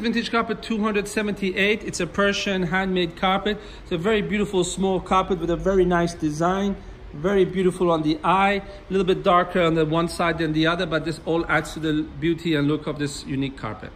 Vintage carpet 278. It's a Persian handmade carpet. It's a very beautiful small carpet with a very nice design. Very beautiful on the eye. A little bit darker on the one side than the other, but this all adds to the beauty and look of this unique carpet.